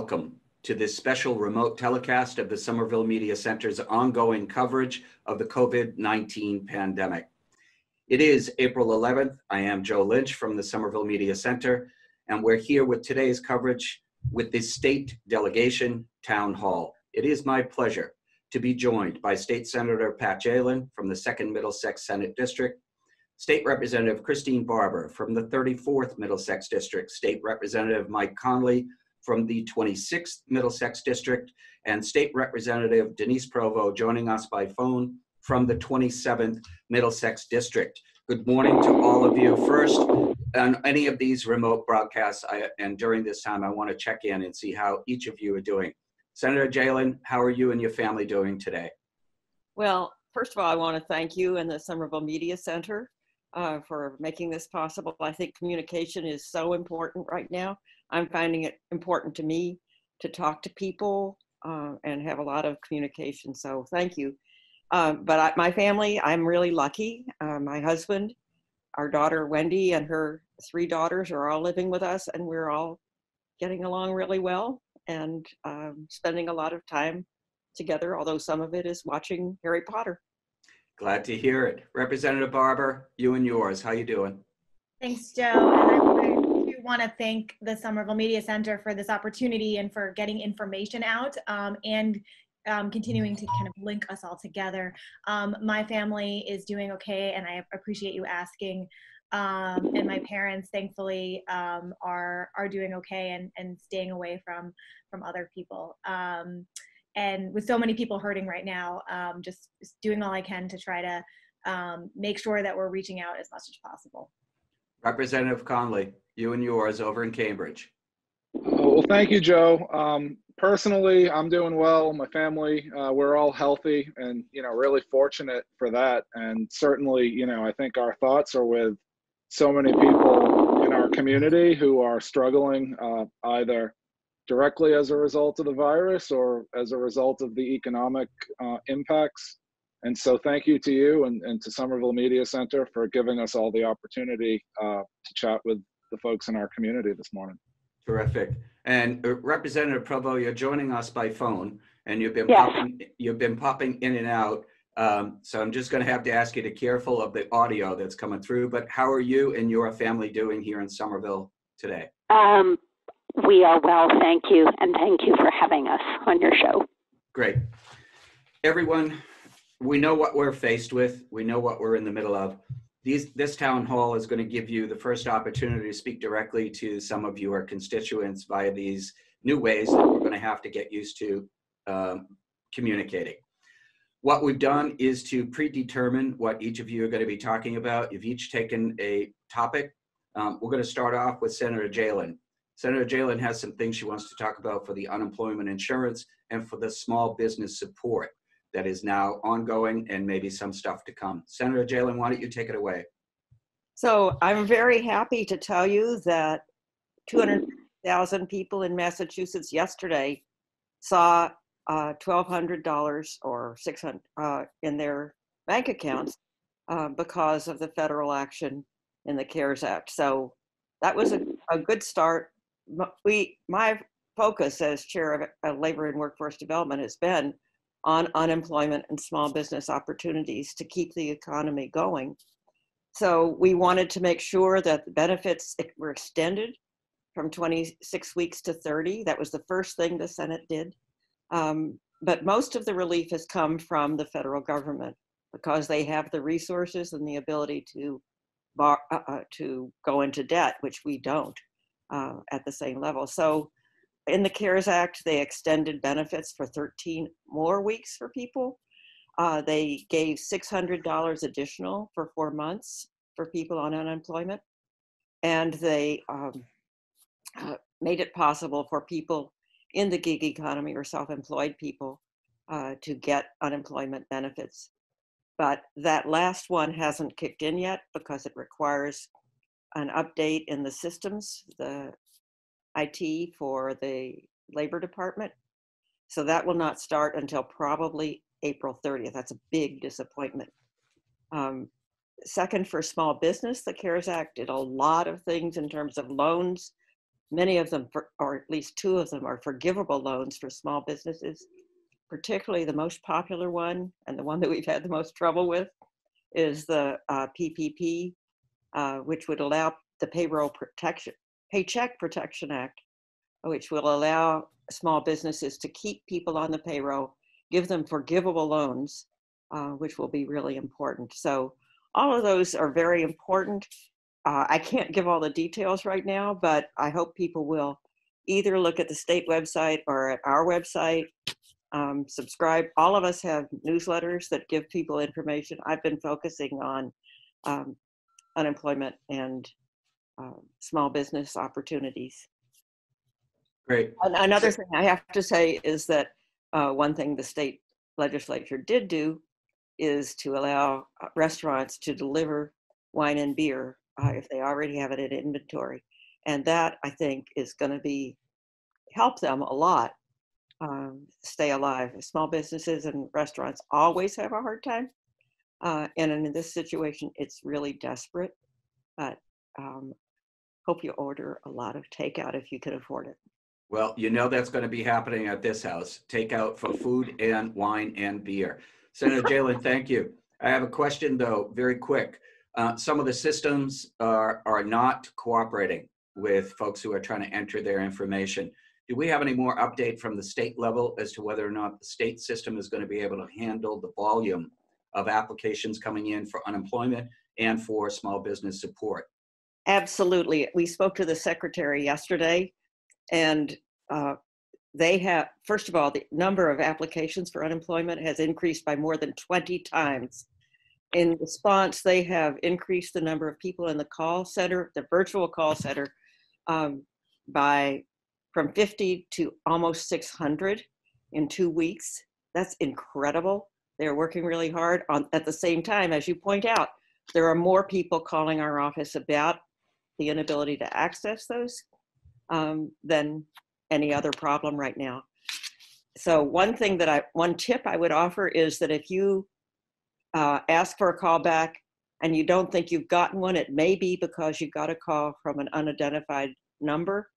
welcome to this special remote telecast of the Somerville Media Center's ongoing coverage of the COVID 19 pandemic. It is April 11th. I am Joe Lynch from the Somerville Media Center, and we're here with today's coverage with the state delegation town hall. It is my pleasure to be joined by State Senator Pat Jehlen from the 2nd Middlesex Senate District, State Representative Christine Barber from the 34th Middlesex District, State Representative Mike Connolly from the 26th Middlesex District, and State Representative Denise Provost joining us by phone from the 27th Middlesex District. Good morning to all of you. First, on any of these remote broadcasts, I, and during this time, I want to check in and see how each of you are doing. Senator Jehlen, how are you and your family doing today? Well, first of all, I want to thank you and the Somerville Media Center uh, for making this possible. I think communication is so important right now. I'm finding it important to me to talk to people uh, and have a lot of communication. So thank you. Uh, but I, my family, I'm really lucky. Uh, my husband, our daughter Wendy, and her three daughters are all living with us, and we're all getting along really well and um, spending a lot of time together. Although some of it is watching Harry Potter. Glad to hear it. Representative Barber, you and yours, how you doing? Thanks, Joe. Want to thank the Somerville Media Center for this opportunity and for getting information out um, and um, continuing to kind of link us all together. Um, my family is doing okay, and I appreciate you asking. Um, and my parents, thankfully, um, are are doing okay and and staying away from from other people. Um, and with so many people hurting right now, um, just, just, doing all I can to try to make sure that we're reaching out as much as possible. Representative Connolly, you and yours over in Cambridge. Well, thank you, Joe. Um, personally, I'm doing well. My family, uh, we're all healthy, and you know, really fortunate for that. And certainly, you know, I think our thoughts are with so many people in our community who are struggling uh, either directly as a result of the virus or as a result of the economic uh, impacts. And so thank you to you and, and to Somerville Media Center for giving us all the opportunity uh, to chat with the folks in our community this morning. Terrific. And uh, Representative Provost, you're joining us by phone and you've been, yes. popping, you've been popping in and out. Um, so I'm just going to have to ask you to be careful of the audio that's coming through. But how are you and your family doing here in Somerville today? Um, we are well, thank you, and thank you for having us on your show. Great. Everyone, we know what we're faced with. We know what we're in the middle of. These, this town hall is going to give you the first opportunity to speak directly to some of your constituents via these new ways that we're going to have to get used to um, communicating. What we've done is to predetermine what each of you are going to be talking about. You've each taken a topic. Um, we're going to start off with Senator Jehlen. Senator Jehlen has some things she wants to talk about for the unemployment insurance and for the small business support that is now ongoing and maybe some stuff to come. Senator Jehlen, why don't you take it away? So I'm very happy to tell you that 200,000 people in Massachusetts yesterday saw uh, $1,200 or 600 uh, in their bank accounts uh, because of the federal action in the CARES Act. So that was a, a good start we my focus as chair of labor and workforce development has been on unemployment and small business opportunities to keep the economy going. So we wanted to make sure that the benefits were extended from 26 weeks to 30. That was the first thing the Senate did. Um, but most of the relief has come from the federal government because they have the resources and the ability to bar, uh, uh to go into debt, which we don't uh, at the same level. So in the CARES Act, they extended benefits for 13 more weeks for people. Uh, they gave $600 additional for four months for people on unemployment. And they um, uh, made it possible for people in the gig economy or self employed people uh, to get unemployment benefits. But that last one hasn't kicked in yet because it requires an update in the systems, the IT for the Labor Department. So that will not start until probably April 30th. That's a big disappointment. Um, second, for small business, the CARES Act did a lot of things in terms of loans Many of them, for, or at least two of them, are forgivable loans for small businesses. Particularly the most popular one, and the one that we've had the most trouble with, is the uh, PPP, uh, which would allow the payroll protection, Paycheck Protection Act, which will allow small businesses to keep people on the payroll, give them forgivable loans, uh, which will be really important. So all of those are very important. Uh, I can't give all the details right now, but I hope people will either look at the state website or at our website. Um, subscribe. All of us have newsletters that give people information. I've been focusing on um, unemployment and uh, small business opportunities. Great. An- Another thing I have to say is that uh, one thing the state legislature did do is to allow uh, restaurants to deliver wine and beer uh, if they already have it in inventory. And that, I think, is going to be, help them a lot um, stay alive. Small businesses and restaurants always have a hard time. Uh, and in this situation, it's really desperate. But um, hope you order a lot of takeout if you can afford it. Well, you know that's going to be happening at this house. Takeout for food and wine and beer. Senator Jehlen, thank you. I have a question though, very quick. Uh, some of the systems are, are not cooperating with folks who are trying to enter their information. Do we have any more update from the state level as to whether or not the state system is going to be able to handle the volume of applications coming in for unemployment and for small business support? Absolutely. We spoke to the secretary yesterday, and uh, they have, first of all, the number of applications for unemployment has increased by more than 20 times. In response, they have increased the number of people in the call center, the virtual call center, um, by from 50 to almost 600 in two weeks. That's incredible. They're working really hard on at the same time, as you point out, there are more people calling our office about the inability to access those um, than any other problem right now. So one thing that I, one tip I would offer is that if you uh, ask for a call back and you don't think you've gotten one, it may be because you got a call from an unidentified number.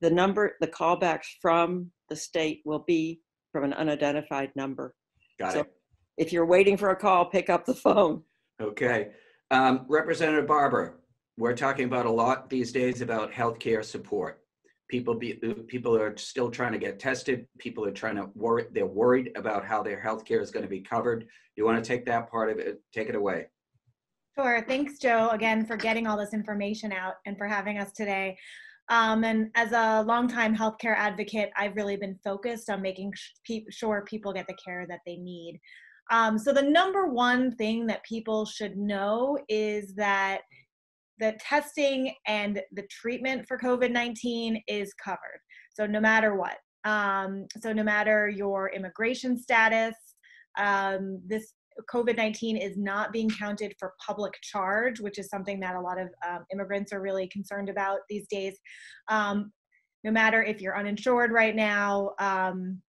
The number, the callbacks from the state will be from an unidentified number. Got So- it. If you're waiting for a call, pick up the phone. Okay. Um, Representative Barber, we're talking about a lot these days about healthcare support. People be, people are still trying to get tested. People are trying to worry, they're worried about how their healthcare is going to be covered. You want to take that part of it, take it away. Sure. Thanks, Joe, again, for getting all this information out and for having us today. Um, and as a longtime healthcare advocate, I've really been focused on making pe- sure people get the care that they need. Um, so the number one thing that people should know is that the testing and the treatment for COVID-19 is covered. So no matter what. Um, so no matter your immigration status, um, this COVID 19 is not being counted for public charge, which is something that a lot of um, immigrants are really concerned about these days. Um, no matter if you're uninsured right now, um,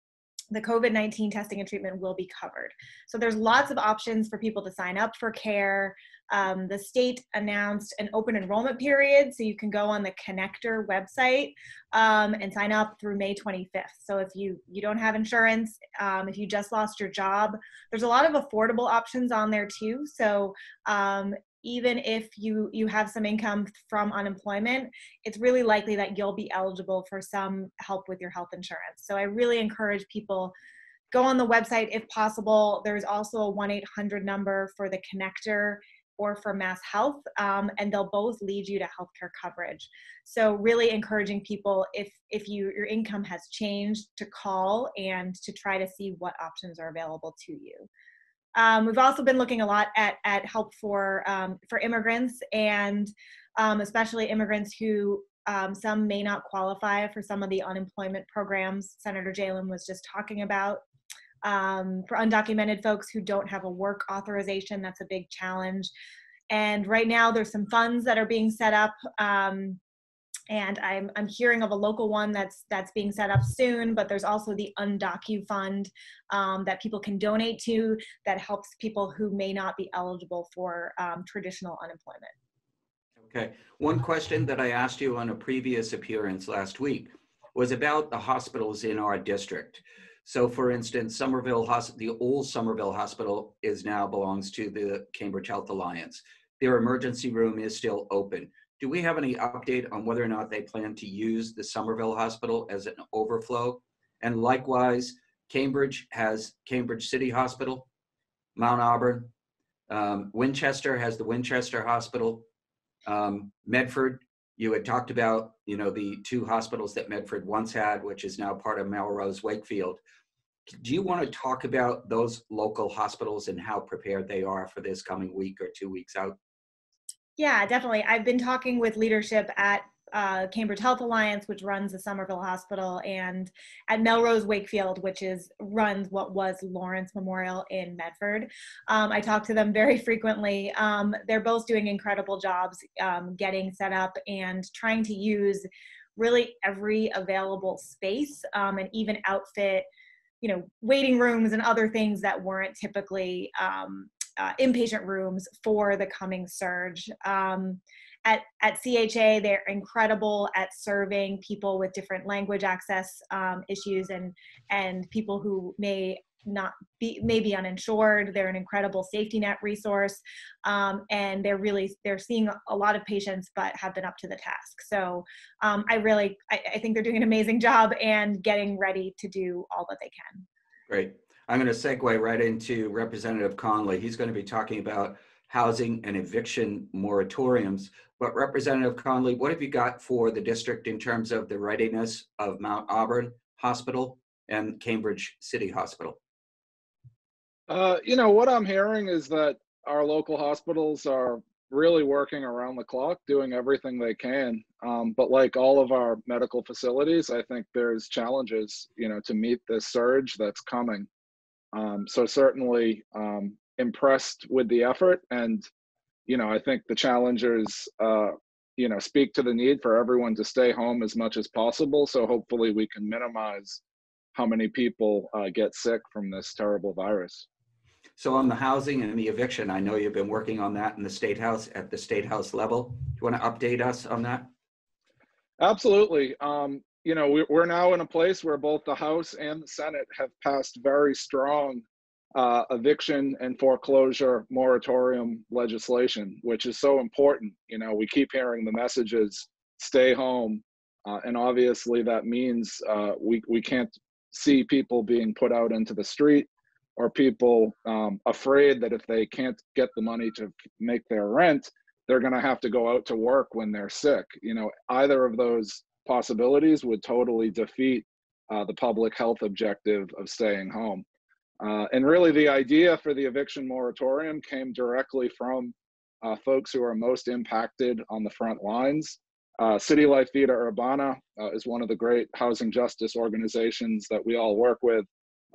the COVID 19 testing and treatment will be covered. So there's lots of options for people to sign up for care. Um, the state announced an open enrollment period, so you can go on the Connector website um, and sign up through May 25th. So if you you don't have insurance, um, if you just lost your job, there's a lot of affordable options on there too. So um, even if you you have some income from unemployment, it's really likely that you'll be eligible for some help with your health insurance. So I really encourage people go on the website if possible. There's also a 1-800 number for the connector or for Mass Health, um, and they'll both lead you to healthcare coverage. So really encouraging people if if you your income has changed to call and to try to see what options are available to you. Um, we've also been looking a lot at at help for um, for immigrants and um, especially immigrants who um, some may not qualify for some of the unemployment programs Senator Jehlen was just talking about. Um, for undocumented folks who don't have a work authorization, that's a big challenge. And right now, there's some funds that are being set up. Um, and I'm, I'm hearing of a local one that's that's being set up soon, but there's also the Undocu Fund um, that people can donate to that helps people who may not be eligible for um, traditional unemployment. Okay. One question that I asked you on a previous appearance last week was about the hospitals in our district. So for instance, Somerville, Hos- the old Somerville Hospital is now belongs to the Cambridge Health Alliance. Their emergency room is still open. Do we have any update on whether or not they plan to use the Somerville Hospital as an overflow? And likewise, Cambridge has Cambridge City Hospital, Mount Auburn, um, Winchester has the Winchester Hospital, um, Medford. You had talked about, you know, the two hospitals that Medford once had, which is now part of Melrose Wakefield. Do you want to talk about those local hospitals and how prepared they are for this coming week or two weeks out? Yeah, definitely. I've been talking with leadership at uh, Cambridge Health Alliance, which runs the Somerville Hospital, and at Melrose Wakefield, which is runs what was Lawrence Memorial in Medford. Um, I talk to them very frequently. Um, they're both doing incredible jobs um, getting set up and trying to use really every available space um, and even outfit you know waiting rooms and other things that weren't typically um, uh, inpatient rooms for the coming surge. Um, at, at CHA, they're incredible at serving people with different language access um, issues and, and people who may not be may be uninsured they're an incredible safety net resource um, and they're really they're seeing a lot of patients but have been up to the task so um, i really I, I think they're doing an amazing job and getting ready to do all that they can Great. I'm going to segue right into Representative Connolly. He's going to be talking about housing and eviction moratoriums. But Representative Connolly, what have you got for the district in terms of the readiness of Mount Auburn Hospital and Cambridge City Hospital? Uh, you know, what I'm hearing is that our local hospitals are really working around the clock, doing everything they can. Um, but like all of our medical facilities, I think there's challenges, you know, to meet this surge that's coming. Um, so certainly um, impressed with the effort, and you know, I think the challengers, uh, you know, speak to the need for everyone to stay home as much as possible. So hopefully, we can minimize how many people uh, get sick from this terrible virus. So on the housing and the eviction, I know you've been working on that in the State House at the State House level. Do you want to update us on that? Absolutely. Um, you know, we, we're now in a place where both the House and the Senate have passed very strong uh, eviction and foreclosure moratorium legislation, which is so important. You know, we keep hearing the messages stay home. Uh, and obviously, that means uh, we, we can't see people being put out into the street or people um, afraid that if they can't get the money to make their rent, they're going to have to go out to work when they're sick. You know, either of those possibilities would totally defeat uh, the public health objective of staying home. Uh, and really, the idea for the eviction moratorium came directly from uh, folks who are most impacted on the front lines. Uh, City Life Vida Urbana uh, is one of the great housing justice organizations that we all work with.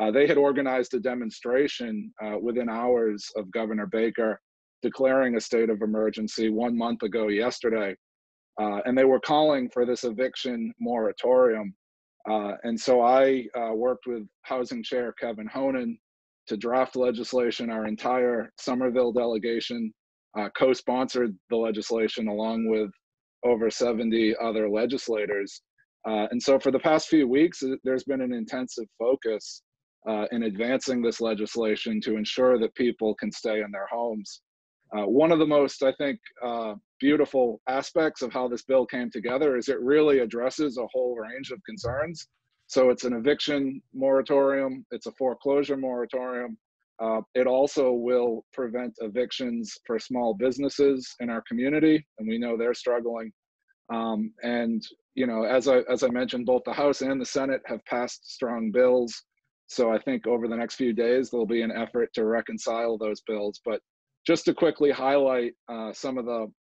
Uh, they had organized a demonstration within hours of Governor Baker declaring a state of emergency one month ago yesterday. Uh, and they were calling for this eviction moratorium. Uh, and so I uh, worked with Housing Chair Kevin Honan to draft legislation. Our entire Somerville delegation uh, co sponsored the legislation along with over 70 other legislators. Uh, and so for the past few weeks, there's been an intensive focus uh, in advancing this legislation to ensure that people can stay in their homes. Uh, one of the most, I think, uh, beautiful aspects of how this bill came together is it really addresses a whole range of concerns. So it's an eviction moratorium, it's a foreclosure moratorium. Uh, it also will prevent evictions for small businesses in our community, and we know they're struggling. Um, and you know, as I as I mentioned, both the House and the Senate have passed strong bills. So I think over the next few days there'll be an effort to reconcile those bills. But just to quickly highlight uh, some of the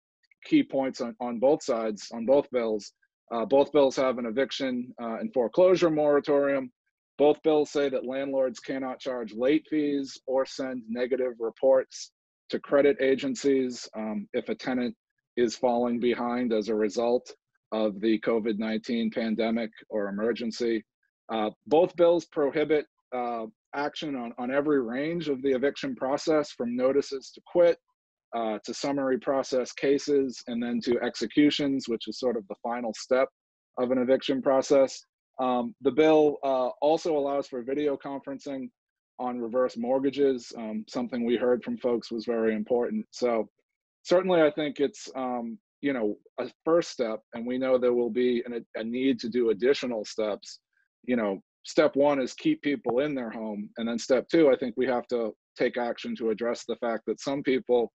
key points on, on both sides, on both bills. Uh, both bills have an eviction uh, and foreclosure moratorium. Both bills say that landlords cannot charge late fees or send negative reports to credit agencies um, if a tenant is falling behind as a result of the COVID 19 pandemic or emergency. Uh, both bills prohibit uh, action on, on every range of the eviction process from notices to quit uh, to summary process cases, and then to executions, which is sort of the final step of an eviction process. Um, the bill uh, also allows for video conferencing on reverse mortgages, um, something we heard from folks was very important. So certainly I think it's, um, you know, a first step, and we know there will be an, a need to do additional steps. You know, step one is keep people in their home. And then step two, I think we have to take action to address the fact that some people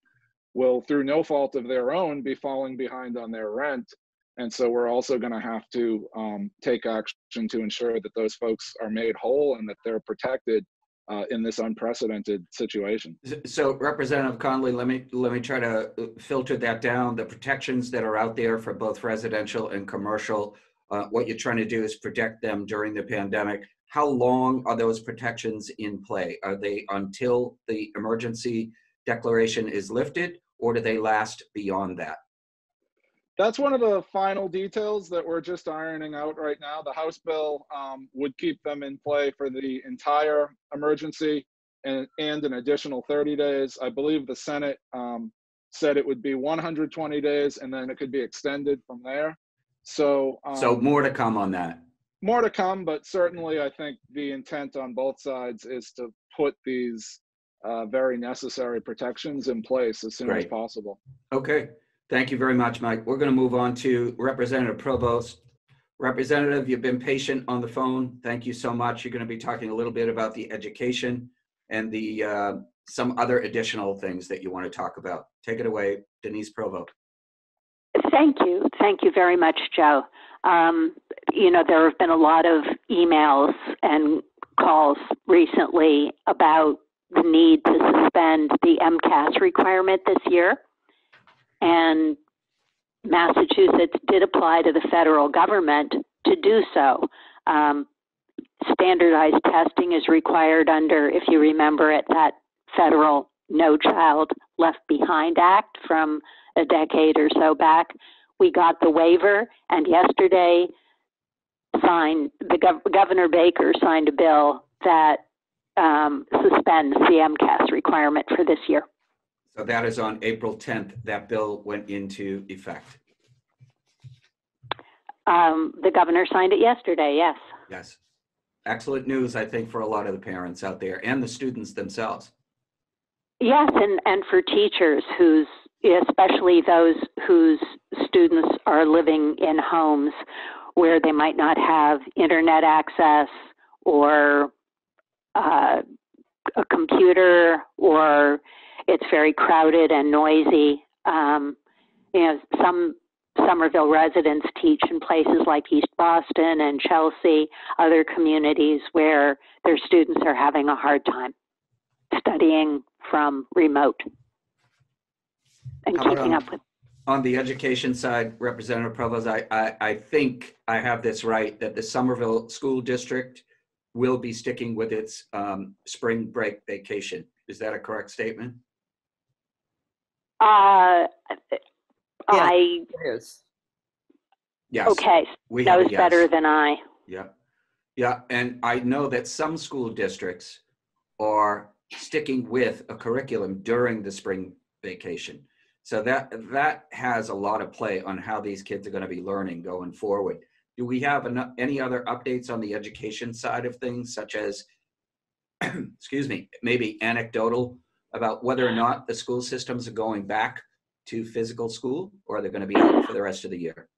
will, through no fault of their own, be falling behind on their rent. And so we're also going to have to um, take action to ensure that those folks are made whole and that they're protected uh, in this unprecedented situation. So Representative Connolly, let me let me try to uh, filter that down. The protections that are out there for both residential and commercial, uh, what you're trying to do is protect them during the pandemic. How long are those protections in play? Are they until the emergency declaration is lifted, or do they last beyond that? that's one of the final details that we're just ironing out right now. The House bill um, would keep them in play for the entire emergency and, and an additional 30 days. I believe the Senate um, said it would be 120 days and then it could be extended from there. So, um, so more to come on that. More to come, but certainly I think the intent on both sides is to put these uh, very necessary protections in place as soon Great. as possible. Okay. Thank you very much, Mike. We're going to move on to Representative Provost. Representative, you've been patient on the phone. Thank you so much. You're going to be talking a little bit about the education and the uh, some other additional things that you want to talk about. Take it away, Denise Provost. Thank you. Thank you very much, Joe. Um, you know, there have been a lot of emails and calls recently about the need to suspend the MCAS requirement this year and Massachusetts did apply to the federal government to do so. Um, standardized testing is required under, if you remember it, that federal No Child Left Behind Act from a decade or so back. We got the waiver, and yesterday signed the gov- Governor Baker signed a bill that um, suspends the MCAS requirement for this year. So that is on April 10th, that bill went into effect. Um, the governor signed it yesterday, yes. Yes. Excellent news, I think, for a lot of the parents out there and the students themselves. Yes, and, and for teachers whose, especially those whose students are living in homes where they might not have internet access or uh, a computer or it's very crowded and noisy. Um, you know, some Somerville residents teach in places like East Boston and Chelsea, other communities where their students are having a hard time studying from remote and How keeping on- up with. On the education side, Representative Provost, I, I, I think I have this right, that the Somerville School District will be sticking with its um, spring break vacation. Is that a correct statement? Uh, I, It is. Yes. okay, we have a knows yes. better than I. Yeah. Yeah, and I know that some school districts are sticking with a curriculum during the spring vacation. So that that has a lot of play on how these kids are going to be learning going forward. Do we have any other updates on the education side of things, such as, excuse me, maybe anecdotal about whether or not the school systems are going back to physical school, or are they're going to be out for the rest of the year?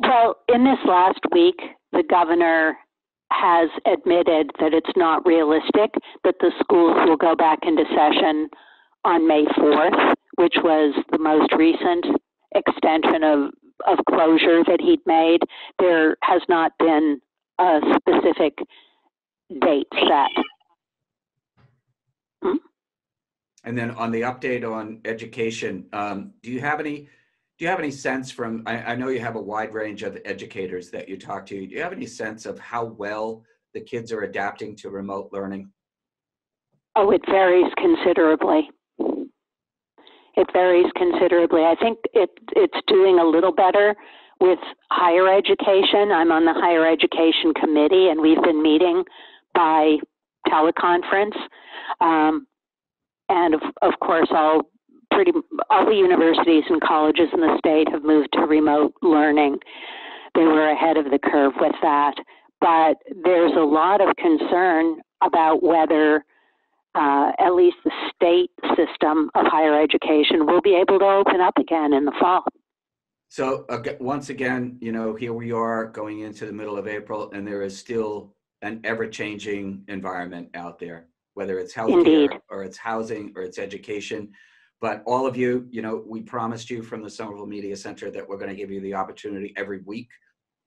Well, in this last week, the governor has admitted that it's not realistic that the schools will go back into session on May 4th, which was the most recent extension of, of closure that he'd made. There has not been a specific date set. And then on the update on education, um, do you have any, do you have any sense from, I, I know you have a wide range of educators that you talk to. Do you have any sense of how well the kids are adapting to remote learning? Oh, it varies considerably. It varies considerably. I think it, it's doing a little better with higher education. I'm on the higher education committee, and we've been meeting by teleconference. Um, and of, of course, I'll pretty all the universities and colleges in the state have moved to remote learning. They were ahead of the curve with that, but there's a lot of concern about whether uh, at least the state system of higher education will be able to open up again in the fall. So aga once again, you know, here we are going into the middle of April, and there is still an ever-changing environment out there, whether it's Indeed. healthcare or it's housing or it's education. But all of you, you know, we promised you from the Somerville Media Center that we're going to give you the opportunity every week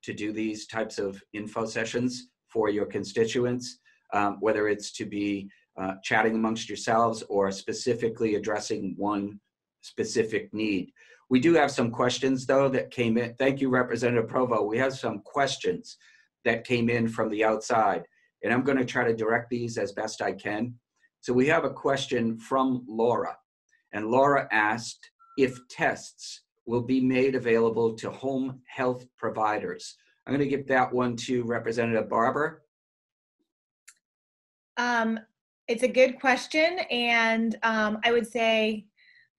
to do these types of info sessions for your constituents, um, whether it's to be uh, chatting amongst yourselves or specifically addressing one specific need. We do have some questions though that came in. Thank you, Representative Provost. We have some questions that came in from the outside, and I'm going to try to direct these as best I can. So we have a question from Laura, and Laura asked if tests will be made available to home health providers. I'm going to give that one to Representative Barber. Um, it's a good question, and um, I would say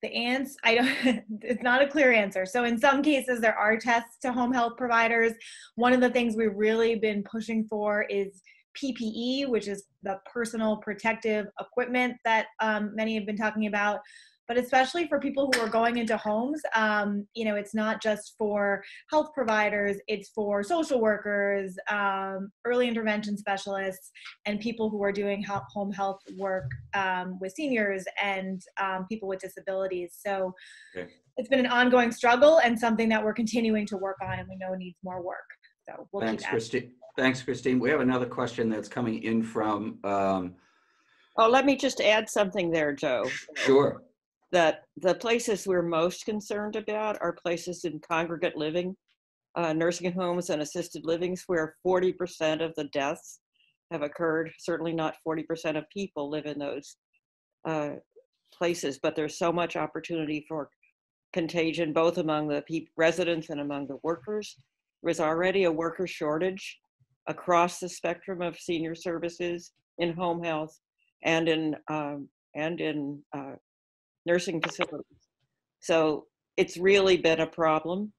the answer I don't. it's not a clear answer. So in some cases, there are tests to home health providers. One of the things we've really been pushing for is PPE, which is the personal protective equipment that um, many have been talking about but especially for people who are going into homes um, you know it's not just for health providers it's for social workers um, early intervention specialists and people who are doing home health work um, with seniors and um, people with disabilities so Okay. it's been an ongoing struggle and something that we're continuing to work on and we know needs more work so we'll Thanks, keep. Christine. Thanks, Christine. We have another question that's coming in from, um, Oh, let me just add something there, Joe. sure. That the places we're most concerned about are places in congregate living, uh, nursing homes and assisted livings where 40% of the deaths have occurred. Certainly not 40% of people live in those uh, places, but there's so much opportunity for contagion, both among the residents and among the workers. There's already a worker shortage across the spectrum of senior services in home health and in um, and in uh, nursing facilities. So it's really been a problem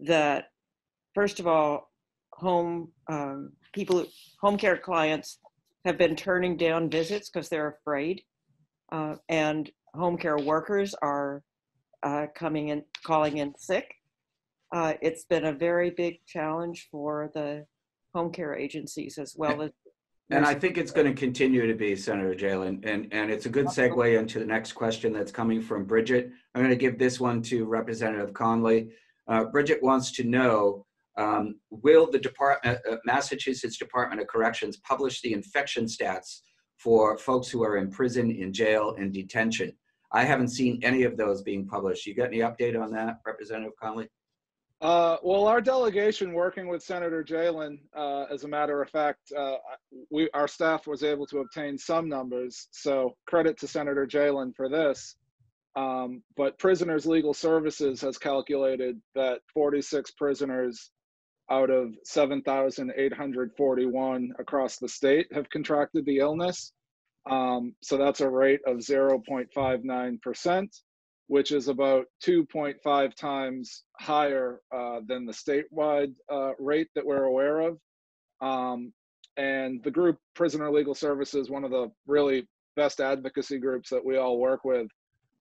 that, first of all, home um, people, home care clients have been turning down visits because they're afraid, uh, and home care workers are uh, coming in, calling in sick. Uh, it's been a very big challenge for the home care agencies as well as. And I think it's going to continue to be, Senator Jehlen. And, and it's a good segue into the next question that's coming from Bridget. I'm going to give this one to Representative Connolly. Uh, Bridget wants to know, um, will the Department, uh, Massachusetts Department of Corrections publish the infection stats for folks who are in prison, in jail, and detention? I haven't seen any of those being published. You got any update on that, Representative Connolly? Uh, well, our delegation working with Senator Jehlen, uh, as a matter of fact, uh, we our staff was able to obtain some numbers. So credit to Senator Jehlen for this. Um, but Prisoners Legal Services has calculated that 46 prisoners out of 7,841 across the state have contracted the illness. Um, so that's a rate of 0.59 percent which is about 2.5 times higher uh, than the statewide uh, rate that we're aware of. Um, and the group Prisoner Legal Services, one of the really best advocacy groups that we all work with,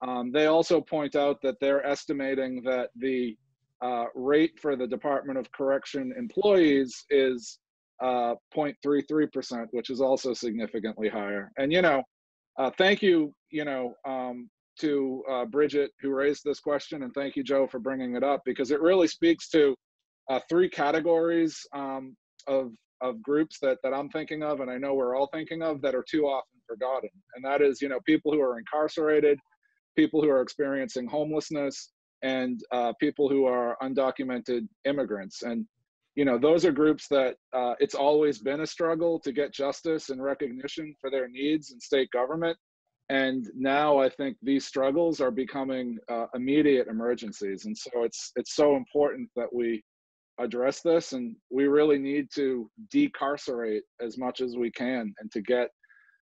um, they also point out that they're estimating that the uh, rate for the Department of Correction employees is uh, 0.33%, which is also significantly higher. And, you know, uh, thank you, you know, um, to uh, Bridget who raised this question, and thank you, Joe, for bringing it up because it really speaks to uh, three categories um, of of groups that that I'm thinking of, and I know we're all thinking of that are too often forgotten, and that is, you know, people who are incarcerated, people who are experiencing homelessness, and uh, people who are undocumented immigrants, and you know, those are groups that uh, it's always been a struggle to get justice and recognition for their needs in state government and now I think these struggles are becoming uh, immediate emergencies, and so it's it's so important that we address this, and we really need to decarcerate as much as we can, and to get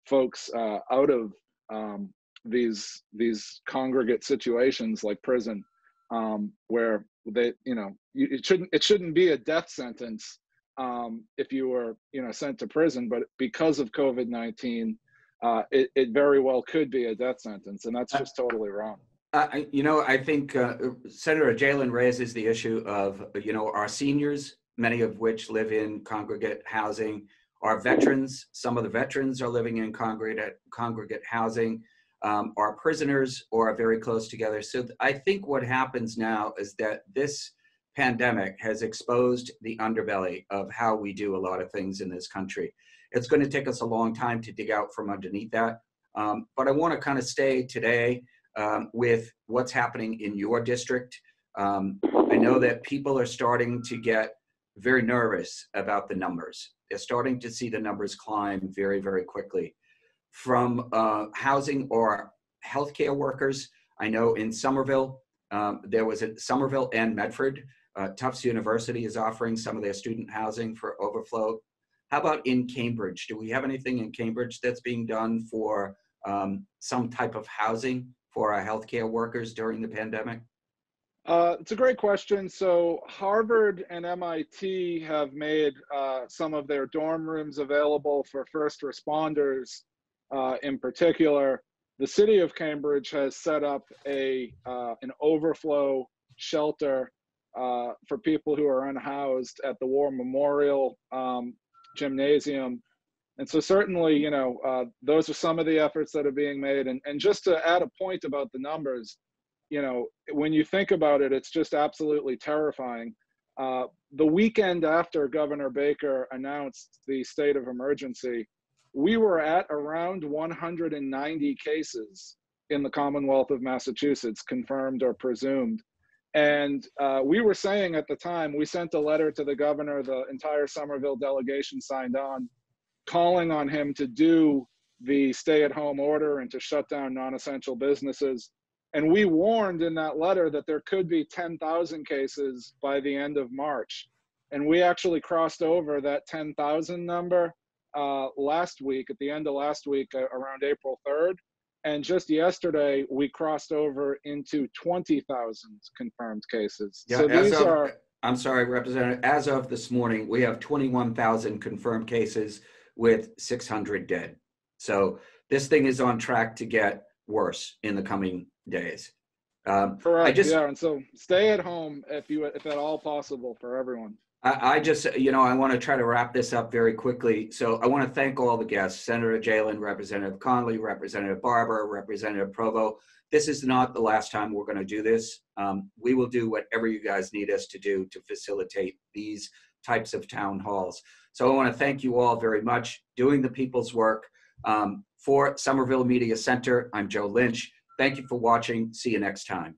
folks uh, out of um, these these congregate situations like prison, um, where they you know you, it shouldn't it shouldn't be a death sentence um, if you were you know sent to prison, but because of COVID nineteen, uh, it, it very well could be a death sentence, and that's just totally wrong. Uh, you know, I think uh, Senator Jehlen raises the issue of, you know, our seniors, many of which live in congregate housing, our veterans, some of the veterans are living in congregate, congregate housing, um, our prisoners are very close together. So th- I think what happens now is that this pandemic has exposed the underbelly of how we do a lot of things in this country. It's going to take us a long time to dig out from underneath that. Um, but I want to kind of stay today um, with what's happening in your district. Um, I know that people are starting to get very nervous about the numbers. They're starting to see the numbers climb very, very quickly. From uh, housing or healthcare workers, I know in Somerville, um, there was a Somerville and Medford. Uh, Tufts University is offering some of their student housing for overflow. How about in Cambridge? Do we have anything in Cambridge that's being done for um, some type of housing for our healthcare workers during the pandemic? Uh, it's a great question. So Harvard and MIT have made uh, some of their dorm rooms available for first responders uh, in particular. The city of Cambridge has set up a uh, an overflow shelter uh, for people who are unhoused at the War Memorial um, Gymnasium. And so certainly, you know, uh, those are some of the efforts that are being made. And, and just to add a point about the numbers, you know, when you think about it, it's just absolutely terrifying. Uh, the weekend after Governor Baker announced the state of emergency, we were at around 190 cases in the Commonwealth of Massachusetts, confirmed or presumed. And uh, we were saying at the time, we sent a letter to the governor, the entire Somerville delegation signed on, calling on him to do the stay at home order and to shut down non essential businesses. And we warned in that letter that there could be 10,000 cases by the end of March. And we actually crossed over that 10,000 number uh, last week, at the end of last week, uh, around April 3rd. And just yesterday, we crossed over into 20,000 confirmed cases. Yeah, so these of- are, I'm sorry, Representative, as of this morning, we have 21,000 confirmed cases with 600 dead. So this thing is on track to get worse in the coming days. Um, correct. just- yeah. And so stay at home if you, if at all possible for everyone. I, I just, you know, I want to try to wrap this up very quickly. So I want to thank all the guests, Senator Jehlen, Representative Connolly, Representative Barber, Representative Provost. This is not the last time we're going to do this. Um, we will do whatever you guys need us to do to facilitate these types of town halls. So I want to thank you all very much doing the people's work. Um, for Somerville Media Center, I'm Joe Lynch. Thank you for watching. See you next time.